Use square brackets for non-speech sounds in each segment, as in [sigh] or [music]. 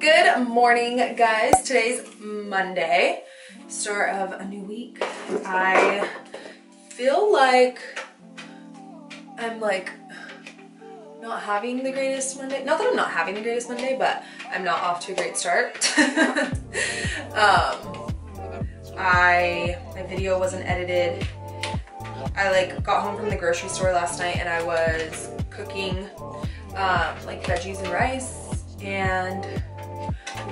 Good morning, guys. Today's Monday, start of a new week. I feel like I'm like not having the greatest Monday. Not that I'm not having the greatest Monday, but I'm not off to a great start. [laughs] um, I, my video wasn't edited. I like got home from the grocery store last night and I was cooking um, like veggies and rice and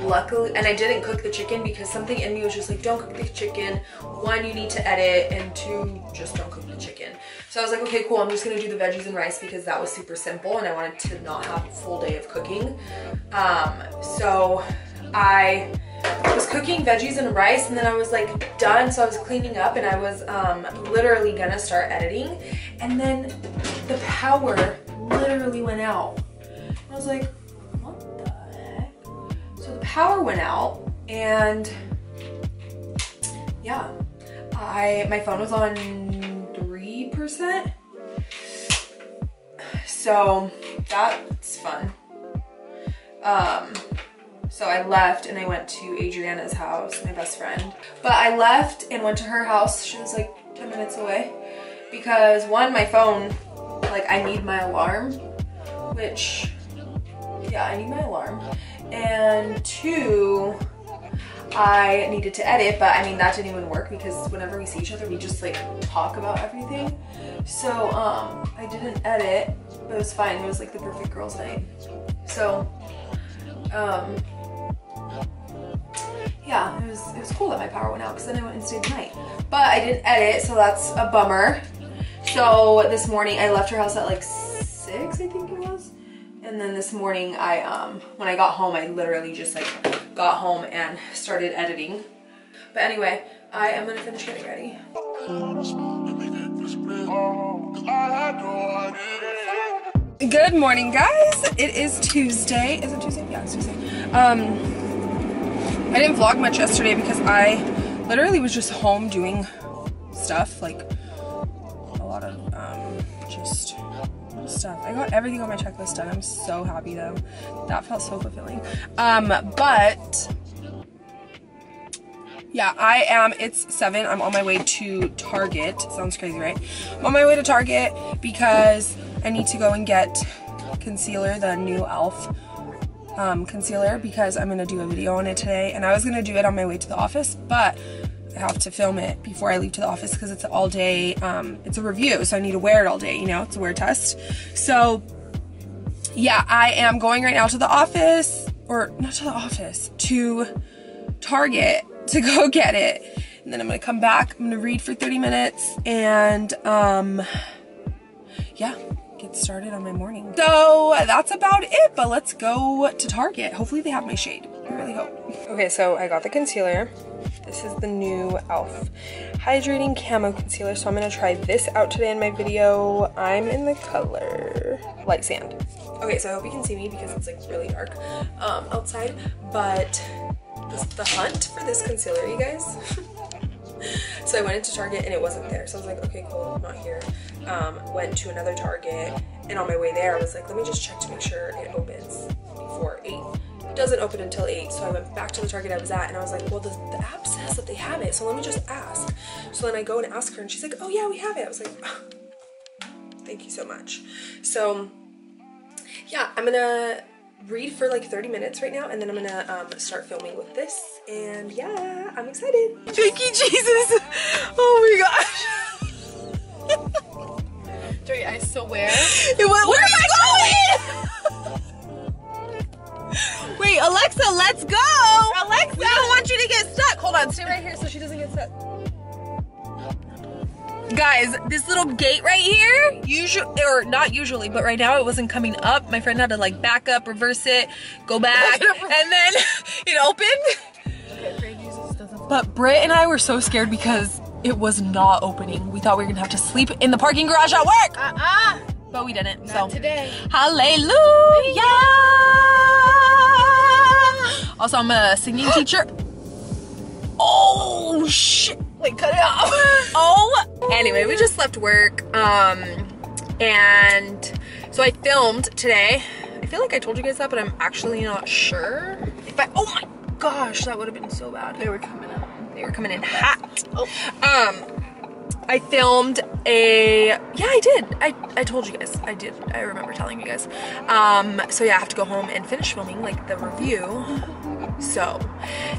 luckily and I didn't cook the chicken because something in me was just like don't cook the chicken. One you need to edit and two just don't cook the chicken. So I was like okay cool. I'm just gonna do the veggies and rice because that was super simple and I wanted to not have a full day of cooking. Um, so I was cooking veggies and rice and then I was like done. So I was cleaning up and I was um, literally gonna start editing. And then the power literally went out. I was like power went out and yeah, I my phone was on 3%. So that's fun. Um, so I left and I went to Adriana's house, my best friend. But I left and went to her house. She was like 10 minutes away because one, my phone, like I need my alarm, which yeah, I need my alarm and two, I needed to edit, but I mean, that didn't even work because whenever we see each other, we just like talk about everything. So, um, I didn't edit, but it was fine. It was like the perfect girls night. So, um, yeah, it was, it was cool that my power went out because then I went and stayed the night. But I didn't edit, so that's a bummer. So this morning I left her house at like six, I think it was. And then this morning I, um, when I got home, I literally just like got home and started editing. But anyway, I am gonna finish getting ready. Good morning, guys. It is Tuesday. Is it Tuesday? Yeah, it's Tuesday. Um, I didn't vlog much yesterday because I literally was just home doing stuff, like a lot of um, just stuff. I got everything on my checklist done. I'm so happy though. That felt so fulfilling. Um, but yeah, I am, it's seven. I'm on my way to Target. Sounds crazy, right? I'm on my way to Target because I need to go and get concealer, the new e.l.f. Um, concealer because I'm going to do a video on it today. And I was going to do it on my way to the office, but have to film it before I leave to the office because it's all day, um, it's a review, so I need to wear it all day, you know, it's a wear test. So, yeah, I am going right now to the office, or not to the office, to Target to go [laughs] get it. And then I'm gonna come back, I'm gonna read for 30 minutes, and, um, yeah, get started on my morning. So that's about it, but let's go to Target. Hopefully they have my shade. I really hope. Okay, so I got the concealer. This is the new e.l.f. Hydrating Camo Concealer. So I'm going to try this out today in my video. I'm in the color Light Sand. Okay, so I hope you can see me because it's like really dark um, outside. But this, the hunt for this concealer, you guys. [laughs] so I went into Target and it wasn't there. So I was like, okay, cool, not here. Um, went to another Target and on my way there I was like, let me just check to make sure it opens before 8 It doesn't open until 8 so I went back to the Target I was at and I was like well the, the app that they have it so let me just ask so then I go and ask her and she's like oh yeah we have it I was like oh, thank you so much so yeah I'm gonna read for like 30 minutes right now and then I'm gonna um, start filming with this and yeah I'm excited thank you Jesus oh my gosh Three, I swear. Where, where am I going? Wait, Alexa, let's go! Alexa! We don't want you to get stuck. Guys, this little gate right here, usually, or not usually, but right now it wasn't coming up. My friend had to like back up, reverse it, go back, [laughs] and then [laughs] it opened. But Britt and I were so scared because it was not opening. We thought we were gonna have to sleep in the parking garage at work. Uh-uh. But we didn't. Not so today. Hallelujah! Also, I'm a singing teacher. Oh shit! like cut it off. [laughs] Oh. Anyway, we just left work, um, and so I filmed today. I feel like I told you guys that, but I'm actually not sure. If I, oh my gosh, that would have been so bad. They were coming out. They were coming in hot. Oh. Um, I filmed a, yeah, I did. I, I told you guys. I did. I remember telling you guys. Um, so yeah, I have to go home and finish filming like the review. So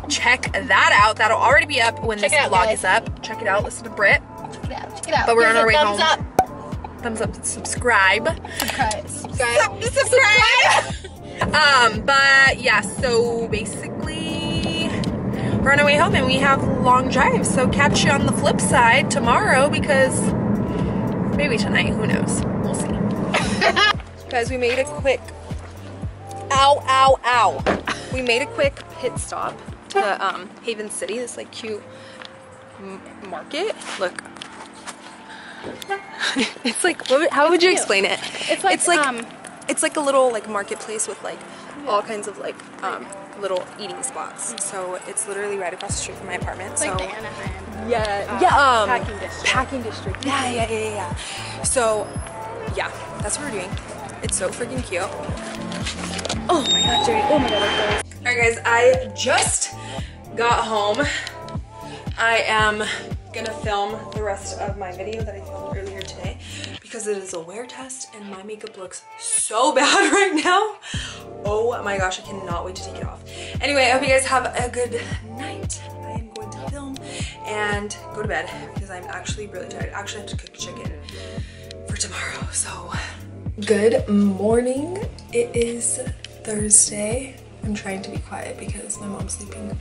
check that out. That'll already be up when Check this out, vlog guys. is up. Check it out. Listen to Brit. Check it out. Check it out. But we're Give on our way thumbs home. Up. Thumbs up, subscribe. Subscribe. Subscribe. subscribe. [laughs] um, but yeah, so basically we're on our way home and we have long drives. So catch you on the flip side tomorrow because maybe tonight, who knows? We'll see. [laughs] Guys, we made a quick ow, ow, ow. We made a quick pit stop to um, Haven City, this like cute m- market. Look. [laughs] it's like, what, would- how would you cute. explain it? It's like, it's like um, it's like a little like marketplace with like all kinds of like um, little eating spots. So it's literally right across the street from my apartment. It's so like Anaheim. yeah, uh, yeah, um, packing district. Packing district. Yeah, yeah, yeah, yeah, yeah. So yeah, that's what we're doing. It's so freaking cute. Oh my god, Jerry. Oh my god, that's All right, guys, I just got home. I am gonna film the rest of my video that I filmed earlier today because it is a wear test and my makeup looks so [laughs] bad right now. Oh my gosh, I cannot wait to take it off. Anyway, I hope you guys have a good night. I am going to film and go to bed because I'm actually really tired. I actually have to cook chicken for tomorrow, so. Good morning. It is Thursday. I'm trying to be quiet because my mom's sleeping,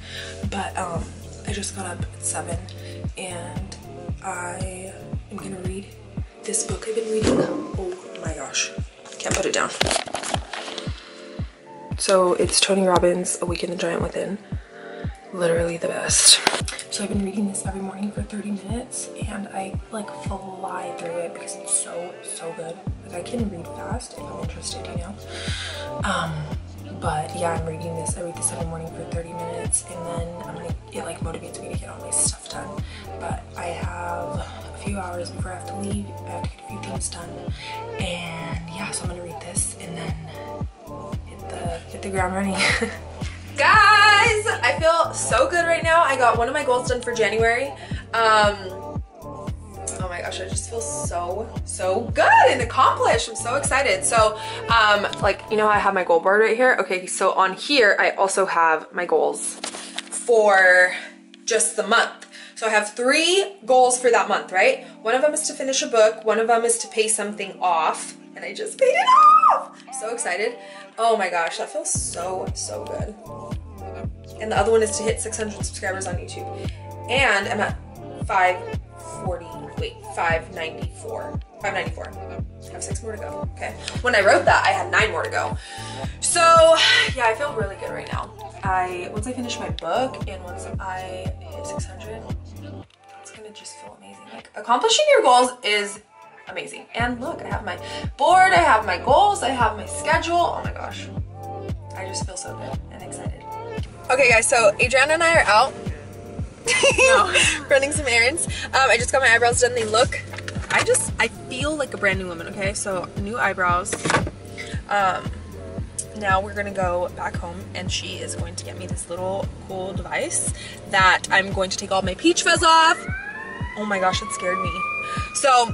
but um, I just got up at seven and I am gonna read this book I've been reading. Oh my gosh, can't put it down. So it's Tony Robbins' Awaken the Giant Within. Literally the best. So I've been reading this every morning for 30 minutes and I like fly through it because it's so, so good. Like I can read fast if I'm interested, you know? Um, but yeah, I'm reading this. I read this every morning for 30 minutes and then I'm like, it like motivates me to get all my stuff done. But I have a few hours before I have to leave. I have to get a few things done. And yeah, so I'm gonna read this and then hit the, hit the ground running. [laughs] I feel so good right now. I got one of my goals done for January. Um, oh my gosh, I just feel so, so good and accomplished. I'm so excited. So, um, like, you know I have my goal board right here? Okay, so on here, I also have my goals for just the month. So I have three goals for that month, right? One of them is to finish a book. One of them is to pay something off. And I just paid it off. So excited. Oh my gosh, that feels so, so good. And the other one is to hit 600 subscribers on YouTube. And I'm at 540, wait, 594. 594. I have six more to go, okay? When I wrote that, I had nine more to go. So, yeah, I feel really good right now. I, once I finish my book and once I hit 600, it's gonna just feel amazing. Like, accomplishing your goals is amazing. And look, I have my board, I have my goals, I have my schedule. Oh my gosh. I just feel so good and excited. Okay guys, so Adriana and I are out [laughs] running some errands. Um, I just got my eyebrows done. They look, I just, I feel like a brand new woman, okay? So new eyebrows. Um, now we're gonna go back home and she is going to get me this little cool device that I'm going to take all my peach fuzz off. Oh my gosh, it scared me. So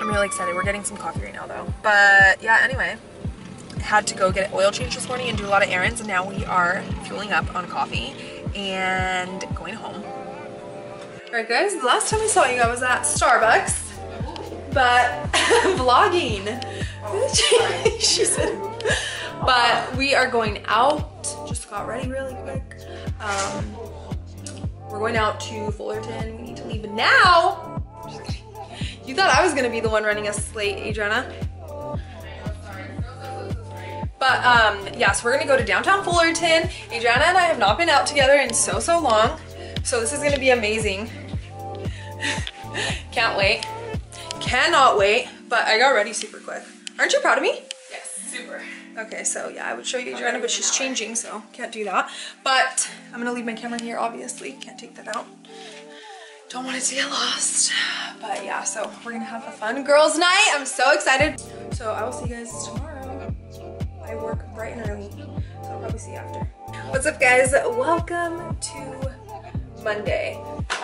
I'm really excited. We're getting some coffee right now though. But yeah, anyway, had to go get an oil change this morning and do a lot of errands and now we are fueling up on coffee and going home. Alright guys, the last time I saw you I was at Starbucks, but [laughs] vlogging. [laughs] she said, but we are going out. Just got ready really quick. Um, we're going out to Fullerton. We need to leave now. You thought I was gonna be the one running us late, Adriana. But um, yeah, so we're gonna go to downtown Fullerton. Adriana and I have not been out together in so, so long. So this is gonna be amazing. [laughs] Can't wait. Cannot wait, but I got ready super quick. Aren't you proud of me? Yes, super. Okay, so yeah, I would show you Adriana, but she's changing, so can't do that. But I'm gonna leave my camera here, obviously. Can't take that out. Don't want it to get lost. But yeah, so we're gonna have a fun girls' night. I'm so excited. So I will see you guys tomorrow. I work and early, so I'll probably see you after. What's up guys? Welcome to Monday.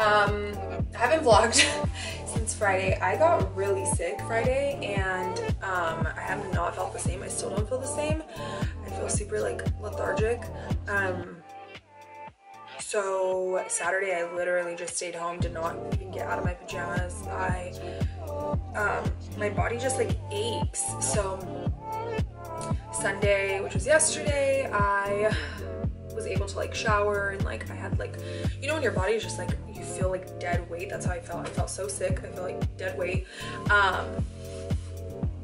Um, I haven't vlogged [laughs] since Friday. I got really sick Friday and um, I have not felt the same. I still don't feel the same. I feel super like lethargic. Um, so Saturday I literally just stayed home, did not even get out of my pajamas. I, um, my body just like aches. So Sunday, which was yesterday, I was able to like shower and like I had like, you know when your body is just like, you feel like dead weight. That's how I felt. I felt so sick. I feel like dead weight. Um,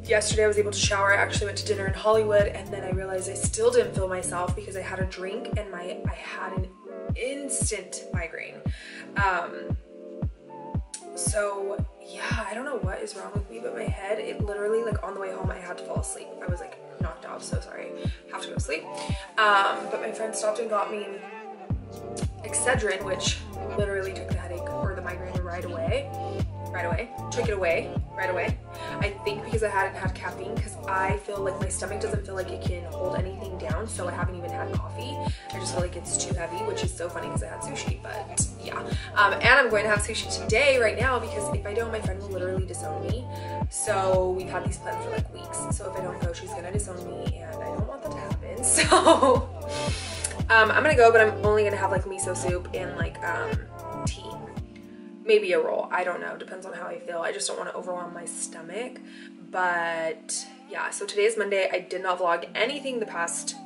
yesterday I was able to shower. I actually went to dinner in Hollywood and then I realized I still didn't feel myself because I had a drink and my I had an instant migraine. Um, so yeah, I don't know what is wrong with me, but my head, it literally like on the way home, I had to fall asleep. I was like Um, but my friend stopped and got me Excedrin, which literally took the headache or the migraine right away right away. Took it away right away. I think because I hadn't had caffeine because I feel like my stomach doesn't feel like it can hold anything down so I haven't even had coffee. I just feel like it's too heavy which is so funny because I had sushi but yeah. Um, and I'm going to have sushi today right now because if I don't my friend will literally disown me. So we've had these plans for like weeks. So if I don't go she's gonna disown me and I don't want that to happen. [laughs] So um, I'm gonna go but I'm only gonna have like miso soup and like um, tea maybe a roll. I don't know. Depends on how I feel. I just don't want to overwhelm my stomach. But yeah, so today is Monday. I did not vlog anything the past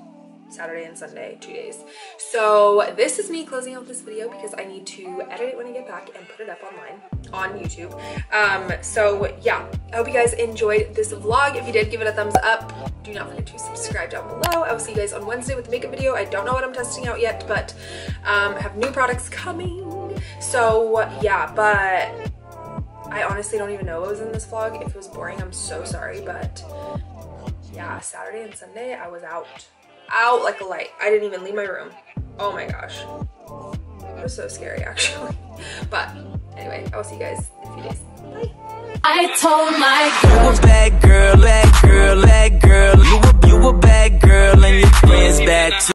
Saturday and Sunday, two days. So this is me closing out this video because I need to edit it when I get back and put it up online on YouTube. Um, so yeah, I hope you guys enjoyed this vlog. If you did, give it a thumbs up. Do not forget to subscribe down below. I will see you guys on Wednesday with the makeup video. I don't know what I'm testing out yet, but um, I have new products coming. So yeah, but I honestly don't even know what was in this vlog. If it was boring, I'm so sorry, but yeah, Saturday and Sunday, I was out out like a light. I didn't even leave my room. Oh my gosh. It was so scary actually. [laughs] But anyway, I will see you guys in a few days. Bye. I told my girl, you a bad girl, bad girl, bad girl. You a, you a bad girl and your friends bad too.